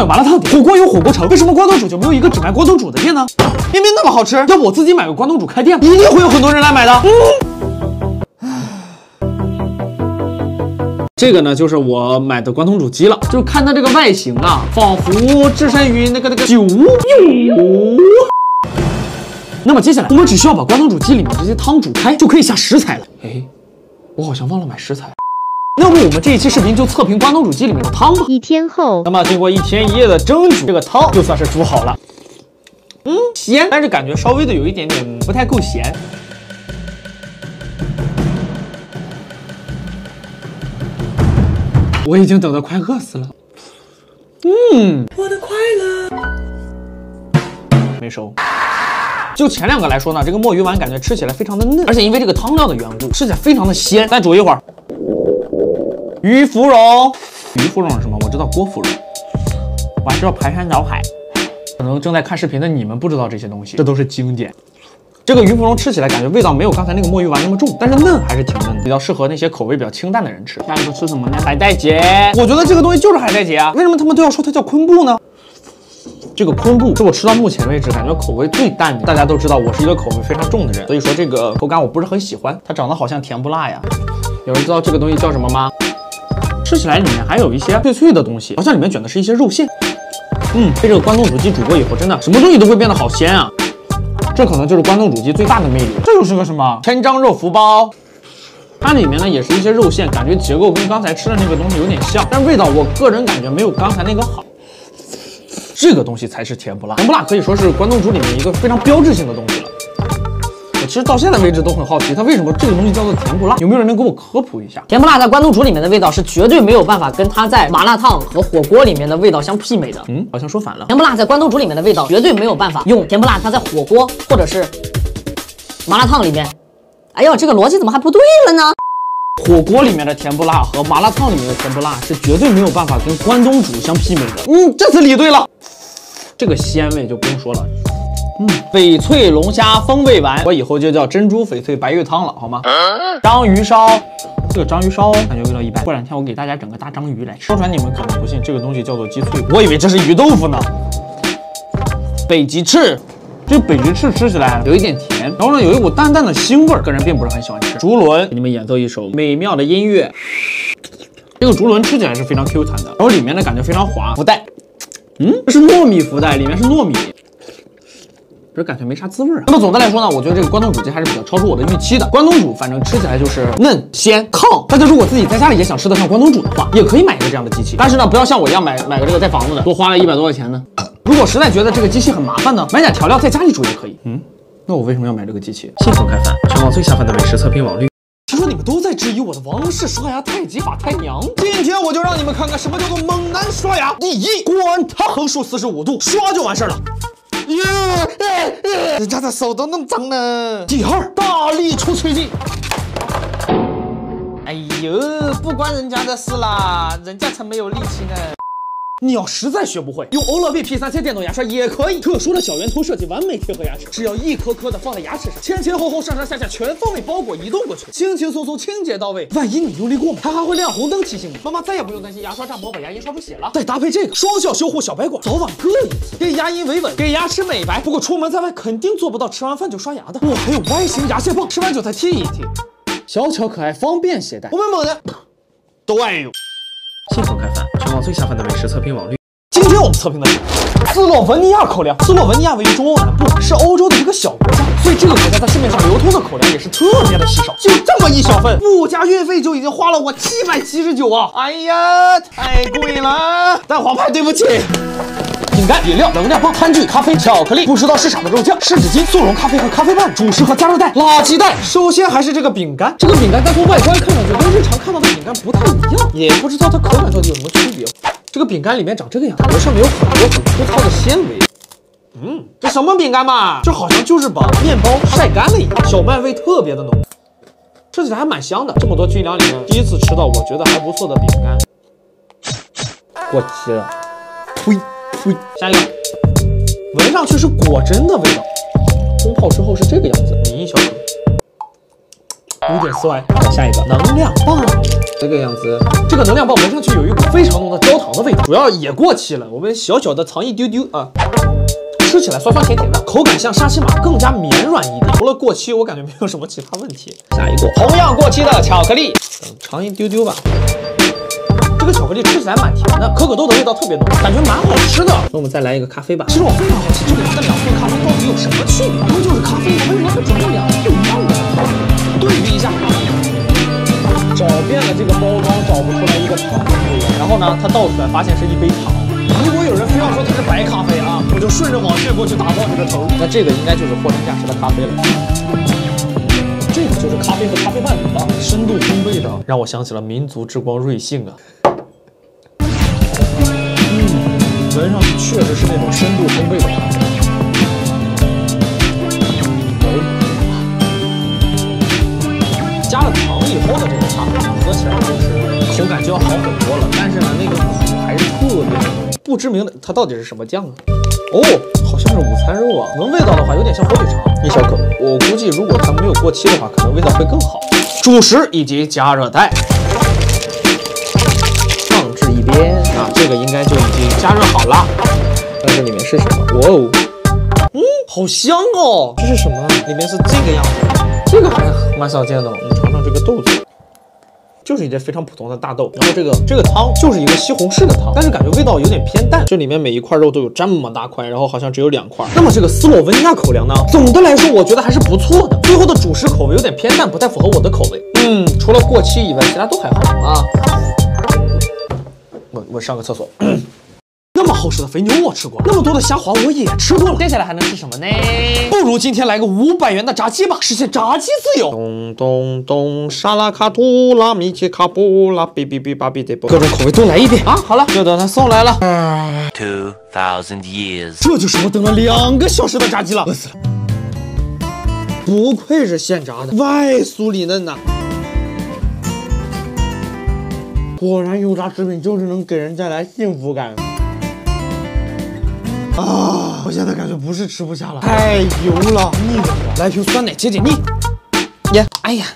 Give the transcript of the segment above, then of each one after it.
有麻辣烫店，火锅有火锅城，为什么关东煮就没有一个只卖关东煮的店呢？明明那么好吃，要不我自己买个关东煮开店，一定会有很多人来买的。嗯。这个呢，就是我买的关东煮机了，就看它这个外形啊，仿佛置身于那个那个九九。那么接下来，我们只需要把关东煮机里面这些汤煮开，就可以下食材了。哎，我好像忘了买食材。那么我们这一期视频就测评关东煮机里面的汤吧。一天后，那么经过一天一夜的蒸煮，这个汤就算是煮好了。嗯，鲜，但是感觉稍微的有一点点不太够咸。我已经等得快饿死了。嗯，我的快乐没熟。就前两个来说呢，这个墨鱼丸感觉吃起来非常的嫩，而且因为这个汤料的缘故，吃起来非常的鲜。再煮一会儿。鱼芙蓉，鱼芙蓉是什么？我知道郭芙蓉，我还知道排山倒海。可能正在看视频的你们不知道这些东西，这都是经典。这个鱼芙蓉吃起来感觉味道没有刚才那个墨鱼丸那么重，但是嫩还是挺嫩的，比较适合那些口味比较清淡的人吃。下一个吃什么呢？海带结。我觉得这个东西就是海带结啊，为什么他们都要说它叫昆布呢？这个昆布是我吃到目前为止感觉口味最淡的。大家都知道我是一个口味非常重的人，所以说这个口感我不是很喜欢。它长得好像甜不辣呀。有人知道这个东西叫什么吗？吃起来里面还有一些脆脆的东西，好像里面卷的是一些肉馅。嗯，被这个关东煮机煮过以后，真的什么东西都会变得好鲜啊。这可能就是关东煮机最大的魅力。这又是个什么？千张肉福包，它里面呢也是一些肉馅，感觉结构跟刚才吃的那个东西有点像，但味道我个人感觉没有刚才那个好。这个东西才是甜不辣，甜不辣可以说是关东煮里面一个非常标志性的东西。其实到现在为止都很好奇，它为什么这个东西叫做甜不辣？有没有人能给我科普一下？甜不辣在关东煮里面的味道是绝对没有办法跟它在麻辣烫和火锅里面的味道相媲美的。嗯，好像说反了。甜不辣在关东煮里面的味道绝对没有办法用甜不辣它在火锅或者是麻辣烫里面。哎呦，这个逻辑怎么还不对了呢？火锅里面的甜不辣和麻辣烫里面的甜不辣是绝对没有办法跟关东煮相媲美的。嗯，这次理对了。这个鲜味就不用说了。嗯，翡翠龙虾风味丸，我以后就叫珍珠翡翠白玉汤了，好吗？章鱼烧，这个章鱼烧感觉味道一般。过两天我给大家整个大章鱼来吃。说出来你们可能不信，这个东西叫做鸡脆，我以为这是鱼豆腐呢。北极翅，这北极翅吃起来有一点甜，然后呢有一股淡淡的腥味，个人并不是很喜欢吃。竹轮，给你们演奏一首美妙的音乐。这个竹轮吃起来是非常 Q 弹的，然后里面的感觉非常滑。福袋，嗯，这是糯米福袋，里面是糯米。这感觉没啥滋味啊。那么总的来说呢，我觉得这个关东煮鸡还是比较超出我的预期的。关东煮反正吃起来就是嫩鲜烫。大家如果自己在家里也想吃得上关东煮的话，也可以买一个这样的机器。但是呢，不要像我一样买买个这个带房子的，多花了一百多块钱呢。如果实在觉得这个机器很麻烦呢，买点调料在家里煮也可以。嗯，那我为什么要买这个机器？信口开饭，全网最下饭的美食测评网绿。听说你们都在质疑我的王氏刷牙太极法太娘，今天我就让你们看看什么叫做猛男刷牙。第一，关它横竖四十五度，刷就完事儿了。哟，人家的手都弄脏了。第二，大力出吹劲。哎呦，不关人家的事啦，人家才没有力气呢。你要实在学不会，用欧乐 B P 三千电动牙刷也可以。特殊的小圆头设计，完美贴合牙齿，只要一颗颗的放在牙齿上，前前后后、上上下下全方位包裹移动过去，轻轻松松，清洁到位。万一你用力过猛，它还会亮红灯提醒你。妈妈再也不用担心牙刷炸毛把牙龈刷出血了。再搭配这个双效修护小白管，早晚各一次，给牙龈维稳，给牙齿美白。不过出门在外肯定做不到吃完饭就刷牙的。我还有 Y 型牙线棒，吃完酒再剃一剃，小巧可爱，方便携带。我们猛的都爱用。轻松开饭，全网最下饭的美食测评网绿。今天我们测评的是斯洛文尼亚口粮。斯洛文尼亚位于中欧南部，是欧洲的一个小国家，所以这个国家在市面上流通的口粮也是特别的稀少。就这么一小份，不加运费就已经花了我七百七十九啊！哎呀，太贵了！蛋黄派，对不起。饼干、饮料、能量棒、餐具、咖啡、巧克力、不知道市场的肉酱、湿纸巾、速溶咖啡和咖啡棒、主食和加热袋、垃圾袋。首先还是这个饼干，这个饼干单从外观看上去跟日常看到的饼干不太一样，也不知道它口感到底有什么区别。这个饼干里面长这个样，感觉上面有很多很粗糙的纤维。嗯，这什么饼干嘛？这好像就是把面包晒干了一样，小麦味特别的浓，吃起来还蛮香的。这么多军粮里面，第一次吃到我觉得还不错的饼干，过期了。呸呸，下一个，闻上去是果真的味道，冲泡之后是这个样子，抿一小口。有点酸。下一个能量棒，这个样子，这个能量棒闻上去有一股非常浓的焦糖的味道，主要也过期了，我们小小的尝一丢丢啊。吃起来酸酸甜甜的，口感像沙琪玛，更加绵软一点。除了过期，我感觉没有什么其他问题。下一个同样过期的巧克力，尝一丢丢吧。这个巧克力吃起来蛮甜的，可可豆的味道特别浓，感觉蛮好吃的。那我们再来一个咖啡吧。其实我非常好奇，这里面的两份咖啡到底有什么区别？不就是咖啡吗，为什么会准备两不一样的？对比一下，找遍了这个包装，找不出来一个糖的味道。然后呢，它倒出来发现是一杯糖。如果有人非要说它是白咖啡啊，我就顺着网线过去打爆你的头。那这个应该就是货真价实的咖啡了。这个就是咖啡和咖啡伴侣吧，深度烘焙的，让我想起了民族之光瑞幸啊。闻上去确实是那种深度烘焙的咖啡。加了糖以后的这个咖啡喝起来就是口感就要好很多了，但是呢，那个苦还是特别浓。不知名的它到底是什么酱啊？哦，好像是午餐肉啊。闻味道的话，有点像火腿肠，一小口。我估计如果它没有过期的话，可能味道会更好。主食以及加热袋放置一边，这个应该就已经加热好了。看这里面是什么？哇哦，嗯，好香哦。这是什么？里面是这个样子，这个还是蛮少见的。我们尝尝这个豆子。就是一件非常普通的大豆，然后这个这个汤就是一个西红柿的汤，但是感觉味道有点偏淡。这里面每一块肉都有这么大块，然后好像只有两块。那么这个斯洛文尼亚口粮呢？总的来说我觉得还是不错的。最后的主食口味有点偏淡，不太符合我的口味。嗯，除了过期以外，其他都还好啊。我我上个厕所。那么厚实的肥牛我吃过，那么多的虾滑我也吃过了。接下来还能吃什么呢？不如今天来个五百元的炸鸡吧，实现炸鸡自由。咚咚咚，沙拉卡图拉米奇卡布拉比比比巴比得波，各种口味都来一遍啊！好了，就等他送来了。Two thousand years，这就是我等了两个小时的炸鸡了，饿死了。不愧是现炸的，外酥里嫩呐。果然，油炸食品就是能给人带来幸福感。啊！我现在感觉不是吃不下了，太油了，腻的慌。来瓶酸奶解解腻。耶！哎呀，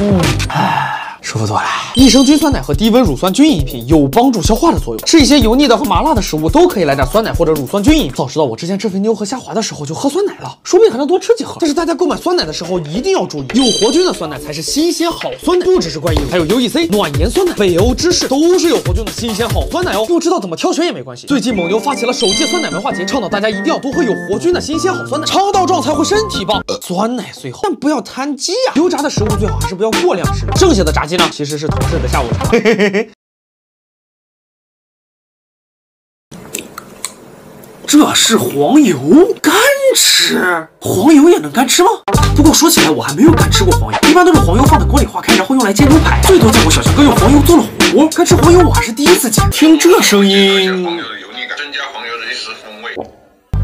嗯，唉。舒服多了。益生菌酸奶和低温乳酸菌饮品有帮助消化的作用，吃一些油腻的和麻辣的食物都可以来点酸奶或者乳酸菌饮。早知道我之前吃肥牛和虾滑的时候就喝酸奶了，说不定还能多吃几盒。但是大家购买酸奶的时候一定要注意，有活菌的酸奶才是新鲜好酸奶，不只是怪异，还有 UEC 暖盐酸奶、北欧芝士都是有活菌的新鲜好酸奶哦。不知道怎么挑选也没关系，最近蒙牛发起了首届酸奶文化节，倡导大家一定要多喝有活菌的新鲜好酸奶，肠道状才会身体棒。酸奶虽好，但不要贪鸡呀。油炸的食物最好还是不要过量吃。剩下的炸鸡呢，其实是同事。的下午茶，这是黄油，干吃黄油也能干吃吗？不过说起来，我还没有干吃过黄油，一般都是黄油放在锅里化开，然后用来煎牛排，最多见过小强哥用黄油做了火锅。干吃黄油我还是第一次见，听这声音，黄油的油腻感增加黄油的一丝风味，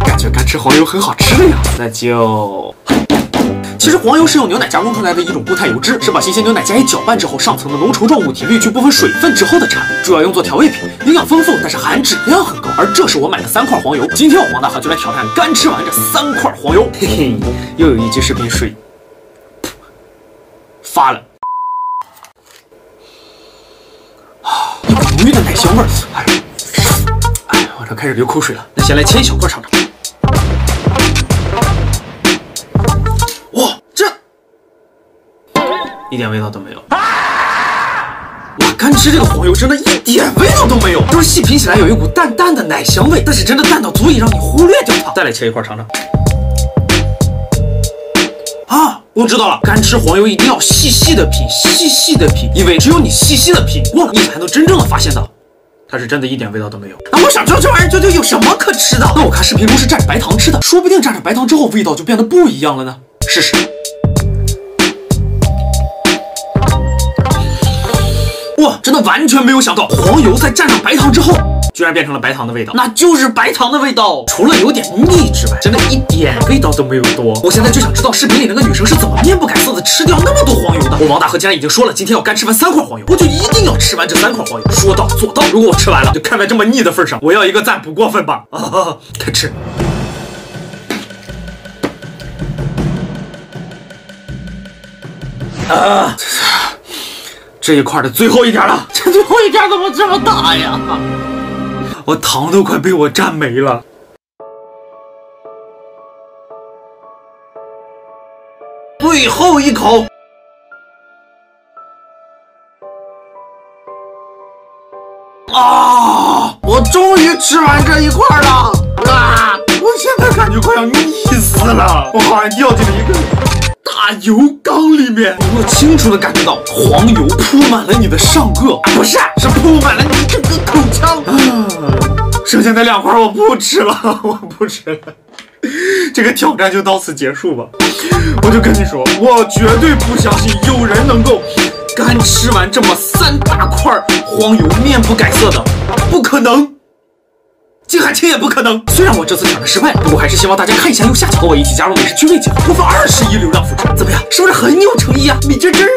感觉干吃黄油很好吃的样子，那就。其实黄油是用牛奶加工出来的一种固态油脂，是把新鲜牛奶加以搅拌之后上层的浓稠状物体滤去部分水分之后的产物，主要用作调味品，营养丰富，但是含脂量很高。而这是我买的三块黄油，今天我黄大汉就来挑战干吃完这三块黄油。嘿嘿，又有一集视频水发了，啊，一股浓郁的奶香味儿，哎，哎，我这开始流口水了。那先来切一小块尝尝。一点味道都没有。哇，干吃这个黄油真的一点味道都没有，就是细品起来有一股淡淡的奶香味，但是真的淡到足以让你忽略掉它。再来切一块尝尝。啊，我知道了，干吃黄油一定要细细的品，细细的品，因为只有你细细的品过了，你才能真正的发现到它是真的一点味道都没有。那我想知道这玩意究竟有什么可吃的？那我看视频中是蘸着白糖吃的，说不定蘸着白糖之后味道就变得不一样了呢。试试。哇，真的完全没有想到，黄油在蘸上白糖之后，居然变成了白糖的味道，那就是白糖的味道。除了有点腻之外，真的一点味道都没有多。我现在就想知道视频里那个女生是怎么面不改色的吃掉那么多黄油的。我王大河竟然已经说了，今天要干吃完三块黄油，我就一定要吃完这三块黄油，说到做到。如果我吃完了，就看在这么腻的份上，我要一个赞，不过分吧？啊，开吃。啊，这一块的最后一点了，这最后一点怎么这么大呀？我糖都快被我占没了。最后一口。啊！我终于吃完这一块了啊！我现在感觉快要腻死了，我好像掉进了一个大油缸里面。我清楚的感觉到黄油铺满了你的上颚，啊、不是，是铺满了你整个口腔。啊！剩下那两块我不吃了，我不吃了。这个挑战就到此结束吧。我就跟你说，我绝对不相信有人能够。干吃完这么三大块黄油，面不改色的，不可能。金海清也不可能。虽然我这次挑战失败，不过还是希望大家看一下右下角，和我一起加入美食趣味节目，播放二十亿流量复制，怎么样？是不是很有诚意啊？米芝芝。